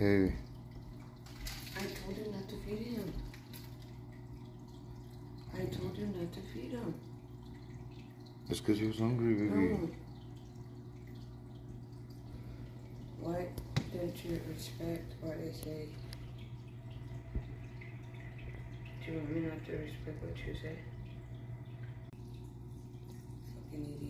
Who? I told him not to feed him. I told him not to feed him. It's because he was hungry, baby. No. Why don't you respect what I say? Do you want me not to respect what you say? Fucking idiot.